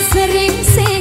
sering sing